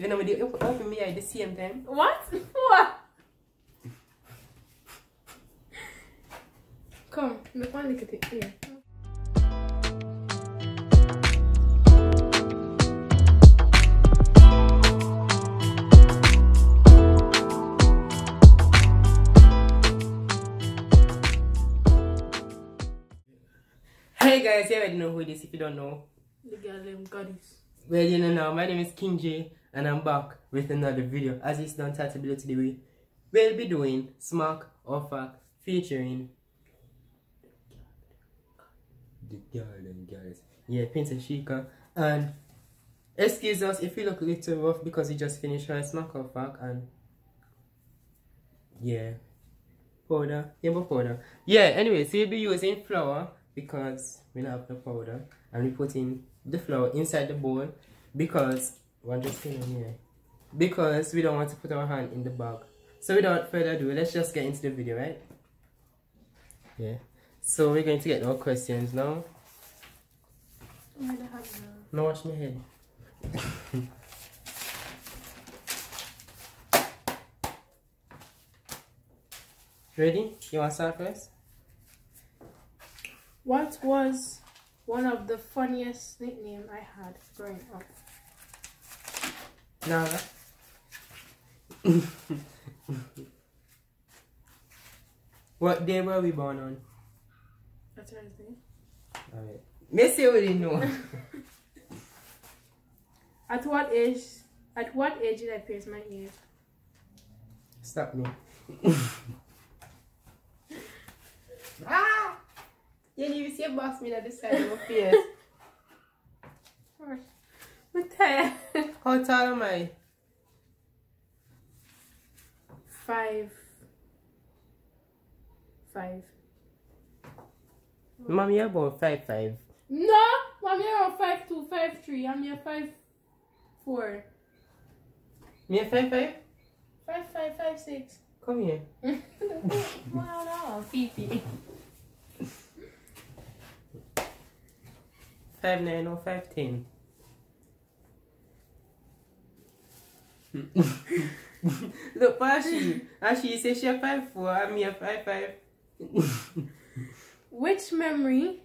You know, they open me at the same time. What? What? Come, make one look at it here. Hey guys, you already know who it is if you don't know. The girl named Goddess. Well, you know now, my name is King J and I'm back with another video. As it's done title today, we will be doing Smack or Fact featuring the girl and girls. Yeah, Princess Sheikah. And excuse us if we look a little rough because we just finished our Smack or Fact and yeah. Powder. Yeah, but powder. Yeah, anyway, so we'll be using flour because we don't have the powder and we put in the flour inside the bowl because one just in here. Because we don't want to put our hand in the bag. So without further ado let's just get into the video right? Yeah. So we're going to get our questions now. Now wash my head. Ready? You want to start first? What was one of the funniest nickname I had growing up? Nara. what day were we born on? A Thursday. Alright. Missy already know. at what age at what age did I pierce my ears? Stop me. ah! You didn't even see a boss me at the side of my face. I'm tired. How tall am I? Five. Five. Mommy, you're about five five. No! Mommy, you're five two, five three. I'm here five four. Me a five five? Five five, five six. Come here. wow, no, Fifi. Five nine or five ten. Look, Pashi. Ashi says she a five four, and me a five five. Which memory?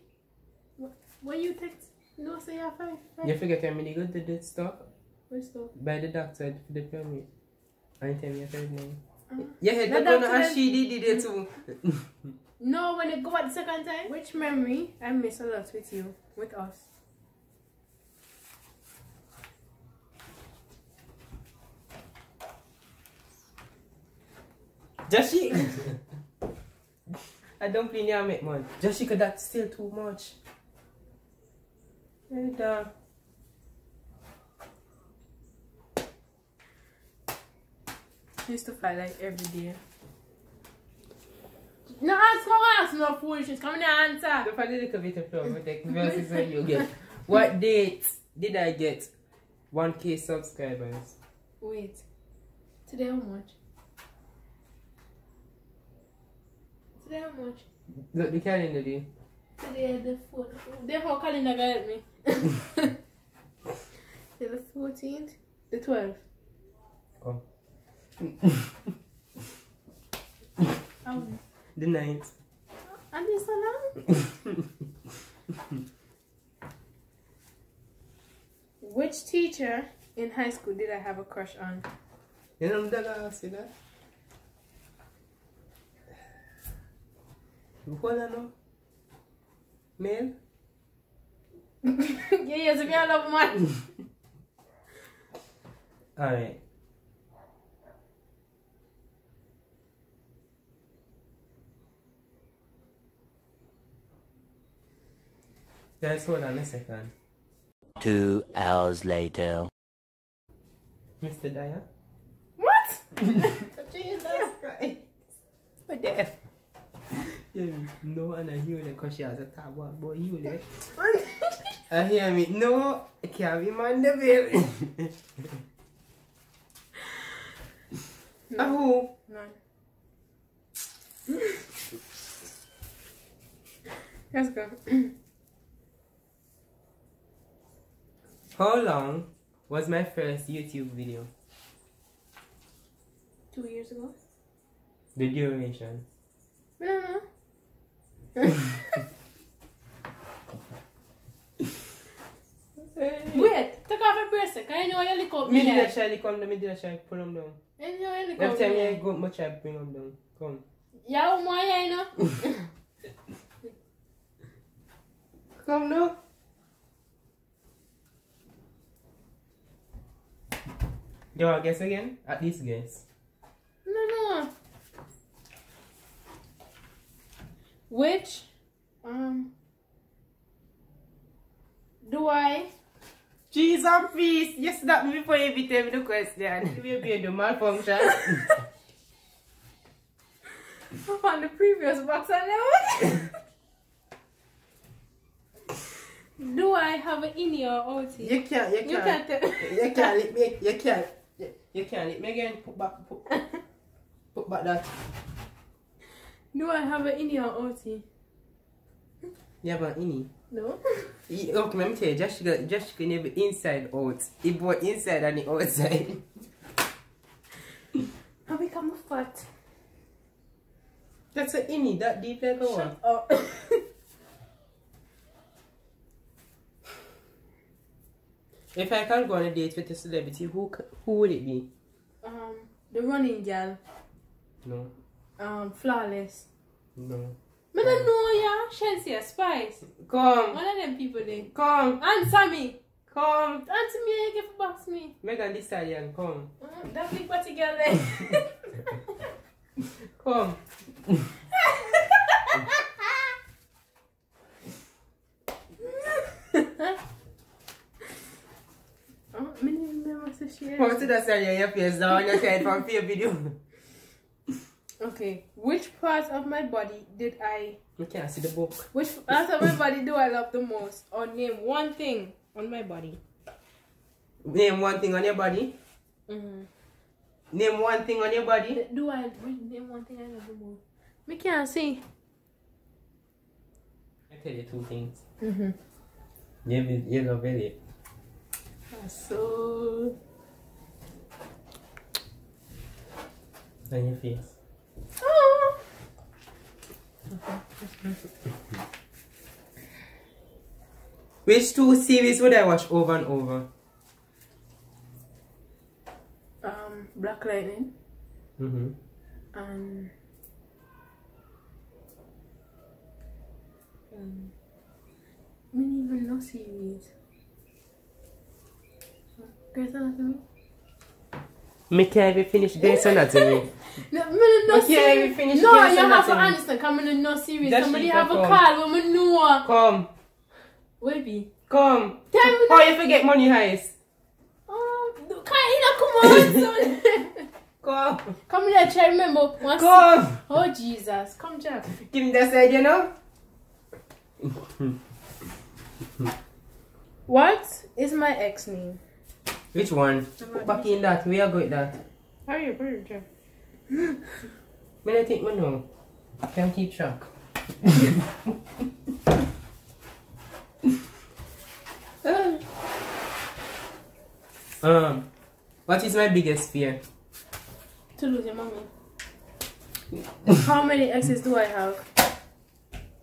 When you text, no say you're five, five. You forget how many good did it stop? What stuff? By the doctor for the permit. And tell me a five nine. Uh, Yeah, The the doctor doctor and she did it too. no, when it go at the second time. Which memory I miss a lot with you, with us? Joshi! I don't play near make man. Joshi, cause that's still too much. And, uh, used to fly like every day. No, ask no ask no foolishness. Come in and answer. the funny little bit of flow with the versus when you get. What date did I get 1k subscribers? Wait. Today how much? Today how much? Look, the calendar day. Today the fourth. Therefore calendar gonna help me. the fourteenth, the twelfth. Come. Oh. The ninth. Ah, and this so long? Which teacher in high school did I have a crush on? You know, I'm gonna ask you that. Hold on now. Male? yeah, yes, if you love man. Alright. Guys, hold on a second. Two hours later. Mr. Dyer? What? Jesus Christ. What the Yeah, no, and I hear that because she has a top one, boy, you there. I hear me. No, I can't be man, the baby. Ah, who? None. Let's go. How long was my first YouTube video? Two years ago. The duration. Don't know. Wait, tak av e brese, ka enyo e lik om mi la. Mi di la chay lik om do, mi di la chay pon om do. Enyo e lik om mi la. Every time ye go, mo chay bring om do. Kom. Ya ou mwa ye eno. Kom do. Yo, guess again? At least guess. Which, um, do I? Cheese and peace. You stop me before you beat me the question. You be the malfunction. On the previous box I know. do I have an innie or outie? you can't, you You can't. can't tell. You can't lick me. You can't. You, you can't lick me again. Put back, put, put back that. Do I have an innie or outie? You have an innie. No. Okay, let me tell you, Jessica, Jessica never inside out. It both inside and the outside. I become a fat. That's an innie, that deep like a one. Up. If I can go on a date with a celebrity, who who would it be? um, the running gal. No, Um, flawless. no. I don't know, yeah. Shenseea, Spice. Come, One of them people there. come, Answer me. come. Answer me, you give box me. Megan Thee Stallion, come, Mm, that big body girl there. come. oh, I didn't remember to share. Come to the Stallion, your face down, your head from fear video. Okay, which part of my body did I? You can't see the book. Which part of my body do I love the most? Or name one thing on my body. Name one thing on your body. Mm-hmm. Name one thing on your body. Do I name one thing I love the most? Me can't see. I tell you two things. Mm-hmm. You have yellow belly. So. On your face. Which two series would I watch over and over? Um, Black Lightning Mm-hmm. and um, me even know series. Me can't even finish Grey's Anatomy. No, me no know Okay, series. finish no, you have to understand. Come in no series. Just Somebody have a on. call me know. Come, be? come. Tell me How you forget money heist? Oh, can't you not come on. Come, Come here, try remember. One come. Oh Jesus, come Jack. Give me that side, you know. What is my ex name? Which one? Put back in that. Where are going with that? Hurry up, hurry up, Jack. Me not think me know. Can't keep track. um, what is my biggest fear? To lose your mommy. How many exes do I have?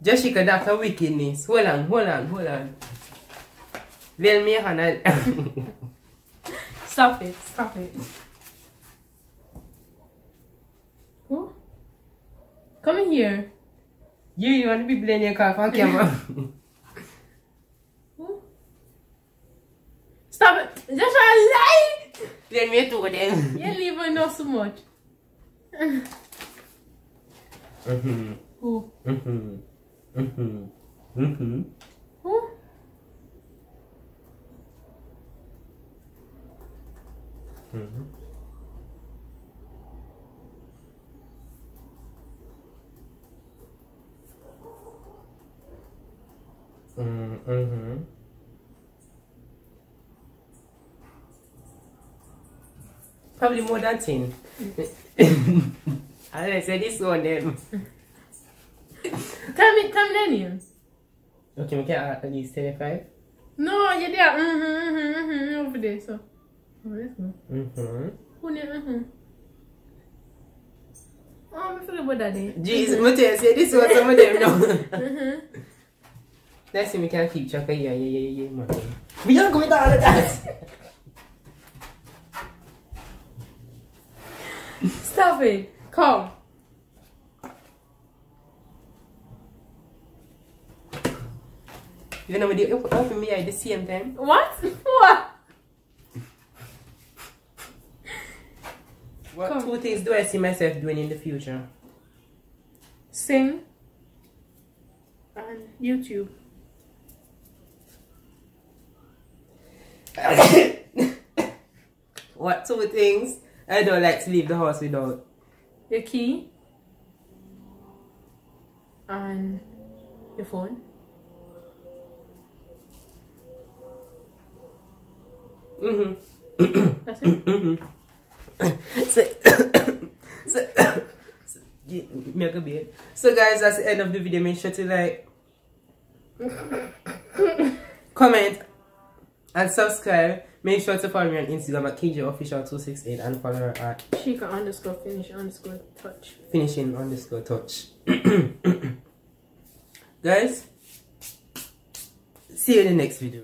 Jessica, that's a wickedness. Hold on, hold on, hold on. Well, me and Stop it, stop it. Who? Come in here. You, you want to be playing your car on camera? Who? Stop it! Just a lie! Play me two of them. You don't even know so much. Mm-hmm. Who? Mm-hmm. Mm-hmm. Mm-hmm. Mm-hmm. Mm-hmm. Probably more than 10. As I said, this one them. Tell me, tell me their names. Okay, we can add at least 25. No, you're there. Mm-hmm, mm-hmm, mm-hmm, over there, so. That's. Mm-hmm. Who knew? Uh-huh. Oh, I forgot about that day. Jeez, I'm you, say this was some of them now. Mm-hmm. Let's see, we can keep track of yeah, yeah, yeah, yeah, man. We don't go with all of that. Stop it. Come. You know, when they open open me at the same time. What? What? What Come. two things do I see myself doing in the future? Sing. And YouTube. what two things I don't like to leave the house without? Your key. And your phone. Mm-hmm. That's it. Mm-hmm. So, so, so, make a bit. So guys, that's the end of the video. Make sure to like, comment, and subscribe. Make sure to follow me on Instagram at KJOfficial268 and follow her at Chica underscore finish underscore touch. finishing underscore touch. guys, see you in the next video.